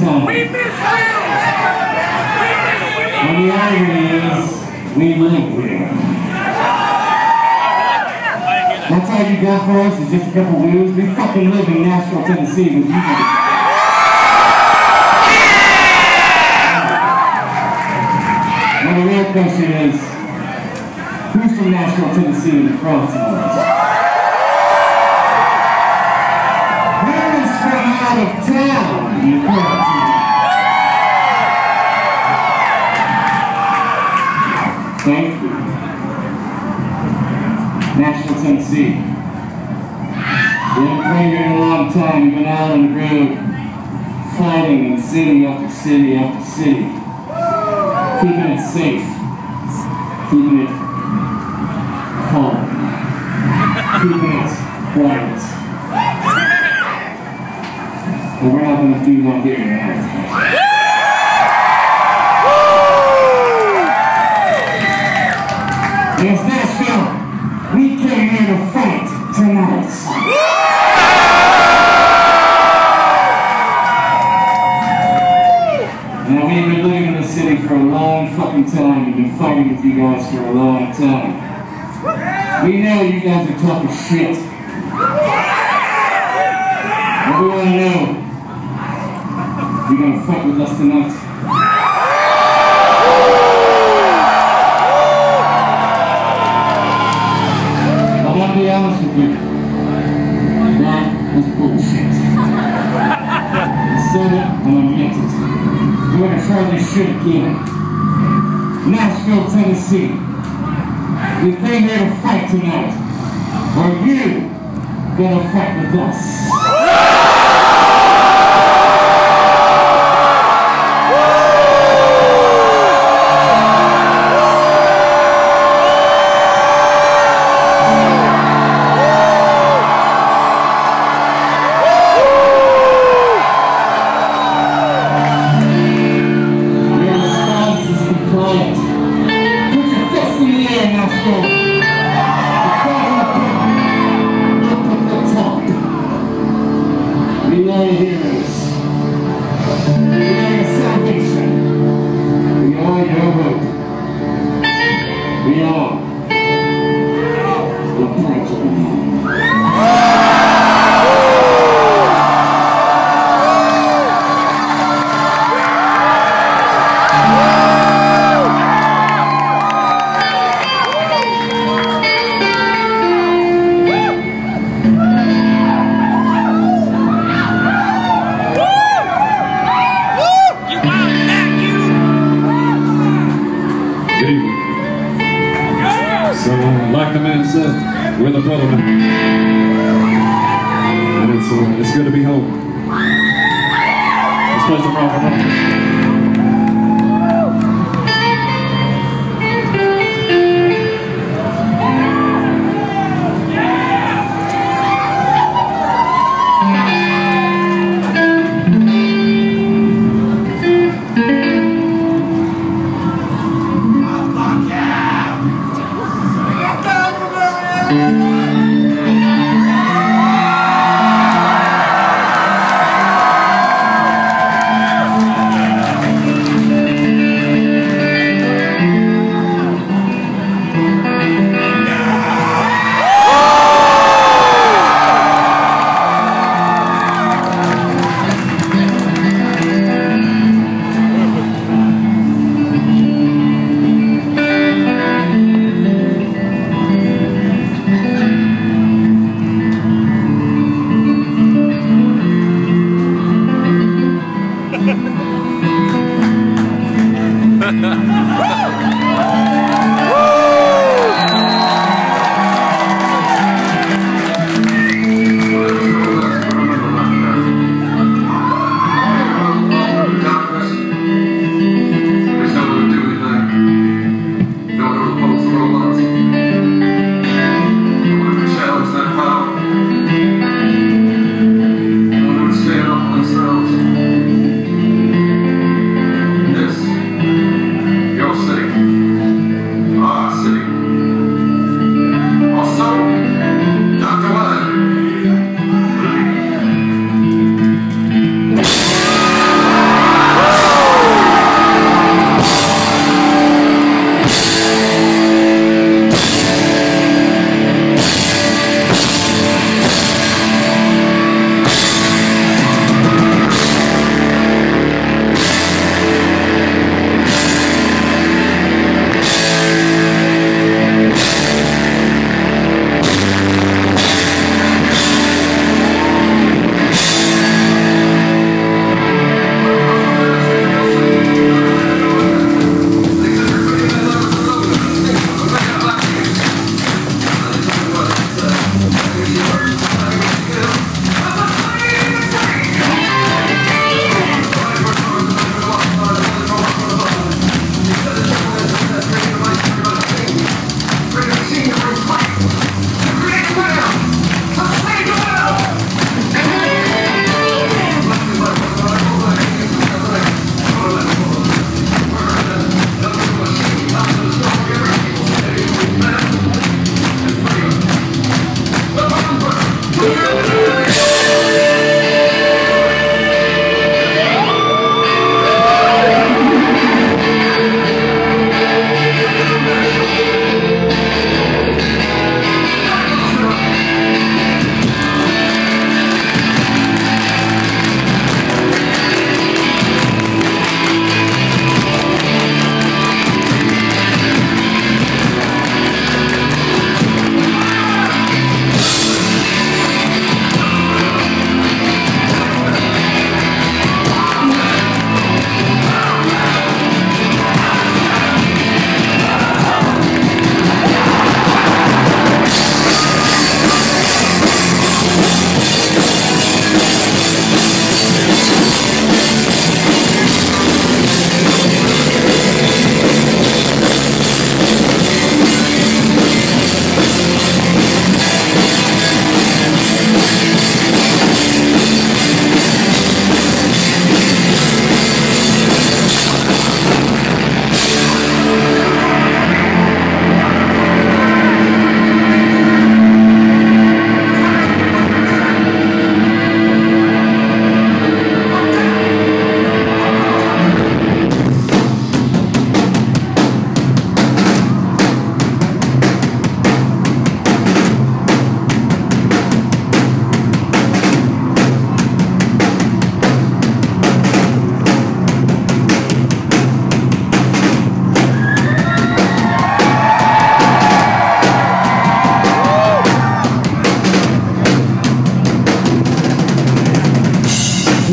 time. We miss you! And the irony is, we live here. That's all you got for us is just a couple wheels. We fucking live in Nashville, Tennessee, but you Now the real question is, who's from Nashville, Tennessee in the crowd tonight? Who is from out of town time. We've been out on the road, fighting in city after city after city keeping it safe, keeping it calm, keeping it quiet. But we're not going to do that here tonight. You guys for a long time. We know you guys are tough as shit. But we want to know, you gonna fight with us tonight? Be honest with you. That was bullshit. I said it and I meant it. We're gonna try this shit again. Nashville, Tennessee. We came here to fight tonight. Are you gonna fight with us?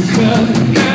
come.